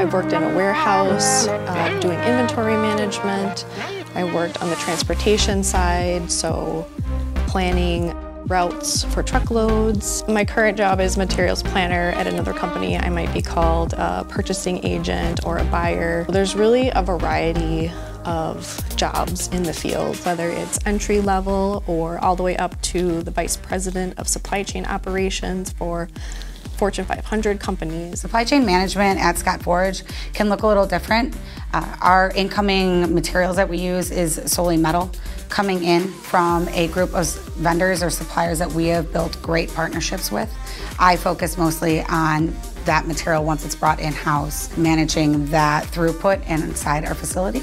I've worked in a warehouse uh, doing inventory management. I worked on the transportation side, so planning routes for truckloads. My current job is materials planner at another company. I might be called a purchasing agent or a buyer. There's really a variety of jobs in the field, whether it's entry level or all the way up to the vice president of supply chain operations for Fortune 500 companies. Supply chain management at Scott Forge can look a little different. Uh, our incoming materials that we use is solely metal coming in from a group of vendors or suppliers that we have built great partnerships with. I focus mostly on that material once it's brought in-house, managing that throughput inside our facility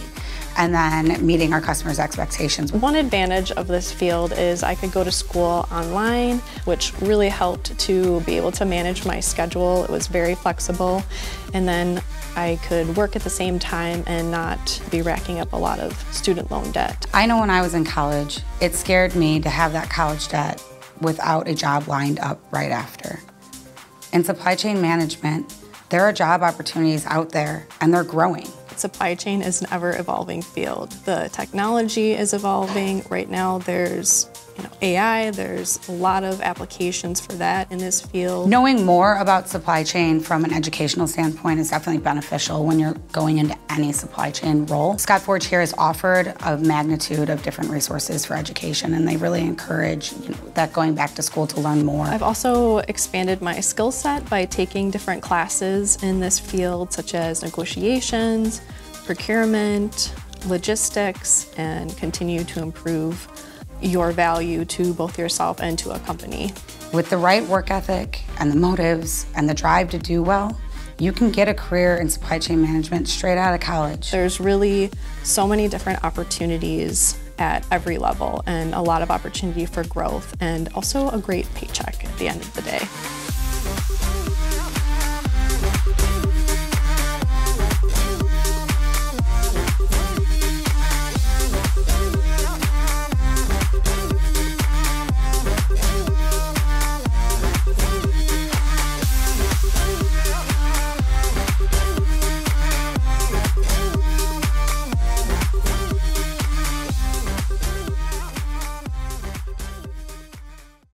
and then meeting our customers' expectations. One advantage of this field is I could go to school online, which really helped to be able to manage my schedule. It was very flexible. And then I could work at the same time and not be racking up a lot of student loan debt. I know when I was in college, it scared me to have that college debt without a job lined up right after. In supply chain management, there are job opportunities out there and they're growing. Supply chain is an ever evolving field. The technology is evolving. Right now there's you know, AI, there's a lot of applications for that in this field. Knowing more about supply chain from an educational standpoint is definitely beneficial when you're going into any supply chain role. Scott Forge here has offered a magnitude of different resources for education and they really encourage you know, that going back to school to learn more. I've also expanded my skill set by taking different classes in this field such as negotiations, procurement, logistics, and continue to improve your value to both yourself and to a company. With the right work ethic and the motives and the drive to do well, you can get a career in supply chain management straight out of college. There's really so many different opportunities at every level and a lot of opportunity for growth and also a great paycheck at the end of the day.